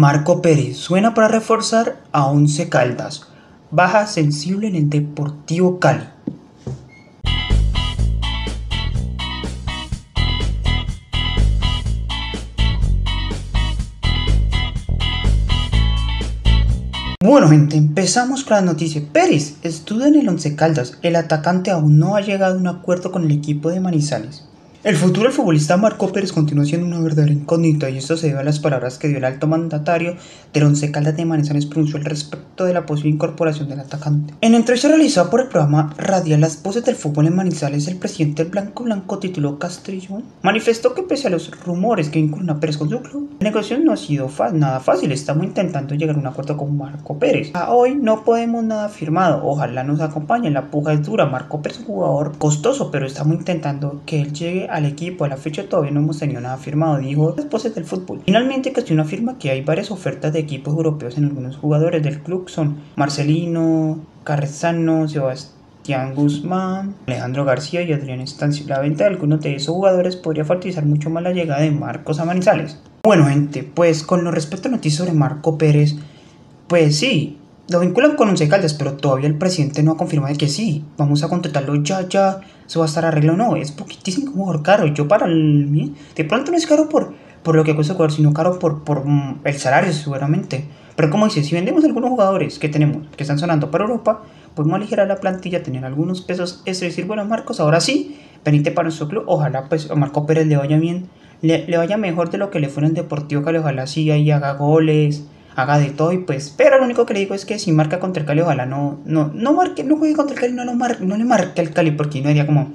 Marco Pérez suena para reforzar a Once Caldas. Baja sensible en el Deportivo Cali. Bueno gente, empezamos con la noticia. Pérez estudia en el Once Caldas. El atacante aún no ha llegado a un acuerdo con el equipo de Manizales. El futuro del futbolista Marco Pérez continúa siendo una verdadera incógnita y esto se debe a las palabras que dio el alto mandatario del Once Caldas de Manizales pronunció al respecto de la posible incorporación del atacante. En entrevista realizada por el programa Radial Las Voces del Fútbol en Manizales, el presidente Blanco Blanco tituló Castrillón manifestó que pese a los rumores que vinculan a Pérez con su club, la negociación no ha sido nada fácil, estamos intentando llegar a un acuerdo con Marco Pérez. A hoy no podemos nada firmado, ojalá nos acompañe, la puja es dura, Marco Pérez es un jugador costoso, pero estamos intentando que él llegue al equipo. A la fecha todavía no hemos tenido nada firmado, dijo después del fútbol. Finalmente, Castillo afirma que hay varias ofertas de equipos europeos en algunos jugadores del club. Son Marcelino, Carrezano, Sebastián Guzmán, Alejandro García y Adrián Estancia. La venta de algunos de esos jugadores podría facilitar mucho más la llegada de Marcos a Manizales. Bueno, gente, pues con lo respecto a noticias sobre Marco Pérez, pues sí, lo vinculan con Once Caldas, pero todavía el presidente no ha confirmado que sí, vamos a contratarlo ya, ya, eso va a estar arreglado. No, es poquitísimo como caro. Yo para el... De pronto no es caro por, por lo que cuesta jugar, sino caro por, por mm, el salario seguramente. Pero como dice, si vendemos algunos jugadores que tenemos, que están sonando para Europa, podemos aligerar la plantilla, tener algunos pesos, es decir, bueno Marcos, ahora sí, venite para nuestro club, ojalá pues a Marco Pérez le vaya bien, le, vaya mejor de lo que le fue en el Deportivo Cali, ojalá sí ahí haga goles, haga de todo y pues, pero lo único que le digo es que si marca contra el Cali, ojalá no, no, no marque, no juegue contra el Cali, no, no, no le marque el Cali porque no haría como,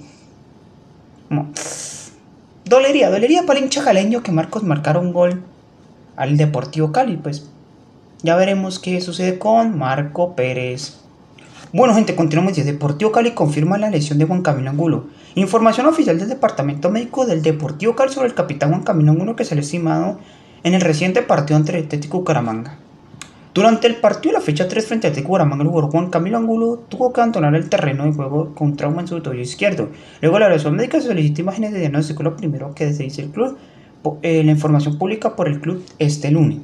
como, dolería, dolería para el hincha caleño que Marcos marcara un gol al Deportivo Cali, pues ya veremos qué sucede con Marco Pérez. Bueno gente, continuamos. Deportivo Cali confirma la lesión de Juan Camilo Angulo. Información oficial del Departamento Médico del Deportivo Cali sobre el capitán Juan Camilo Angulo que se le ha estimado en el reciente partido entre Atlético Bucaramanga. Durante el partido de la fecha 3 frente a Atlético Bucaramanga, el jugador Juan Camilo Angulo tuvo que abandonar el terreno de juego con trauma en su tobillo izquierdo. Luego la evaluación médica se solicita imágenes de diagnóstico, lo primero que se dice el club, eh, la información pública por el club este lunes.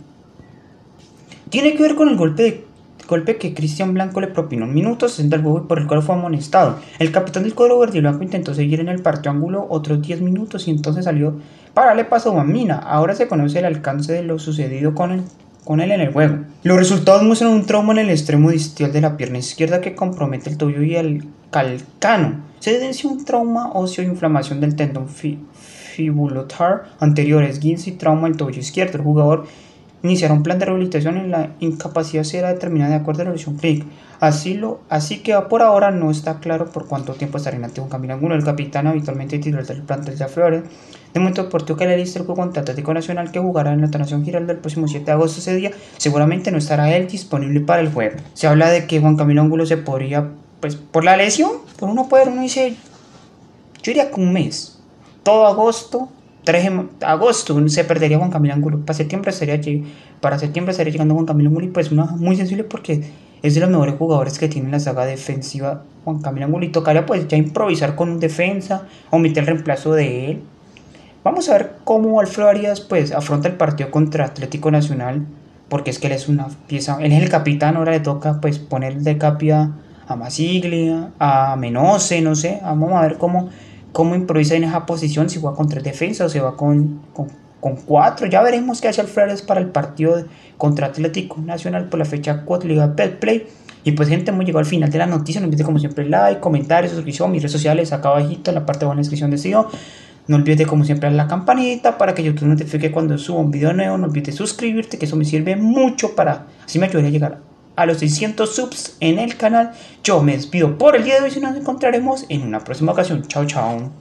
Tiene que ver con el golpe de golpe que Cristian Blanco le propinó un minuto 60 al juego y por el cual fue amonestado. El capitán del cuadro verde blanco intentó seguir en el partido ángulo otros 10 minutos y entonces salió para darle paso a Mina. Ahora se conoce el alcance de lo sucedido con él, en el juego. Los resultados muestran un trauma en el extremo distal de la pierna izquierda que compromete el tobillo y el calcano. Se evidencia un trauma óseo e inflamación del tendón fibulotar anterior, esguince y trauma del tobillo izquierdo. El jugador iniciar un plan de rehabilitación en la incapacidad será determinada de acuerdo a la evolución clínica. Así, lo, así que por ahora no está claro por cuánto tiempo estará inactivo Camilo Angulo, el capitán habitualmente titular del plantel de Flores. De momento, Deportivo que le lista el contra Atlético Nacional que jugará en la Internación Giraldo el próximo 7 de agosto. Ese día seguramente no estará él disponible para el juego. Se habla de que Juan Camilo Angulo se podría, pues por la lesión, por uno poder, uno dice, yo diría que un mes, todo agosto, 3 de agosto se perdería Juan Camilo Angulo. Para septiembre estaría, para septiembre estaría llegando Juan Camilo Angulo y pues una muy sensible porque es de los mejores jugadores que tiene la saga defensiva Juan Camilo Angulo y tocaría pues ya improvisar con un defensa o meter el reemplazo de él. Vamos a ver cómo Alfredo Arias pues afronta el partido contra Atlético Nacional porque es que él es una pieza, él es el capitán, ahora le toca pues poner de capia a Masiglia, a Menose, no sé, vamos a ver cómo cómo improvisa en esa posición, si va con tres defensas o se va con, con, cuatro. Ya veremos qué hace Alfredo para el partido contra Atlético Nacional por la fecha 4 Liga Pet Play. Y pues gente, hemos llegado al final de la noticia. No olvides como siempre like, comentarios, suscripción, mis redes sociales acá abajito en la parte de la descripción de video. No olvides como siempre la campanita para que YouTube notifique cuando suba un video nuevo. No olvides suscribirte que eso me sirve mucho para así me ayudaría a llegar a los 600 subs en el canal. Yo me despido por el día de hoy y nos encontraremos en una próxima ocasión. Chao, chao.